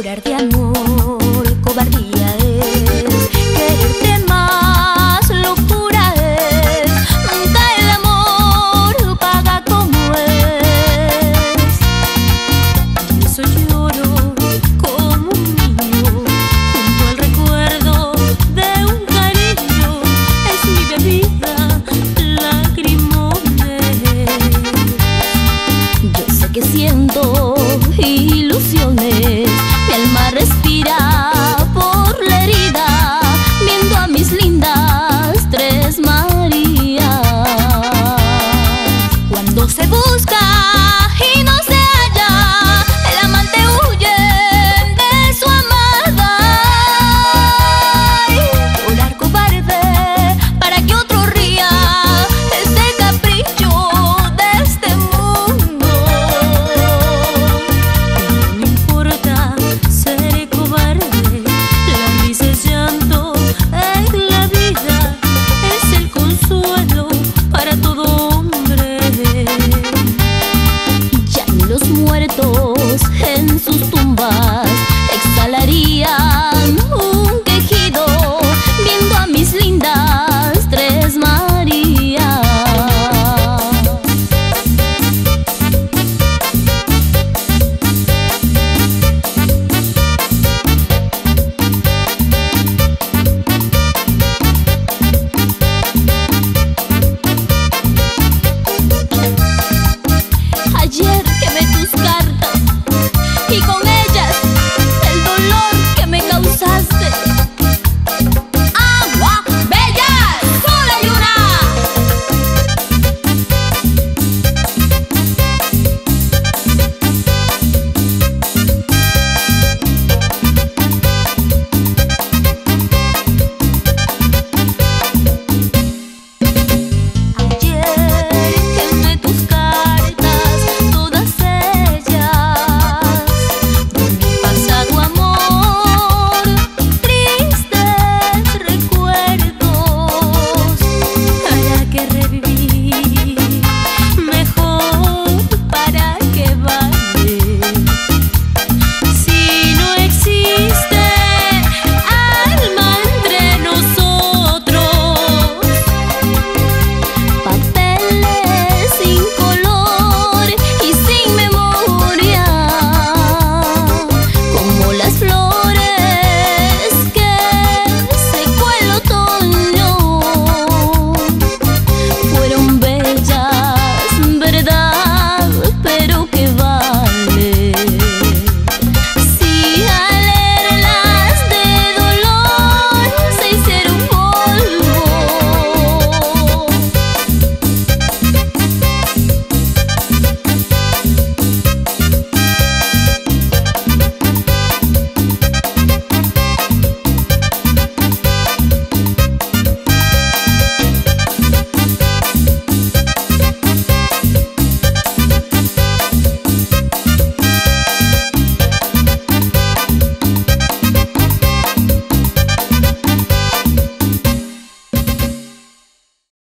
gaur ardian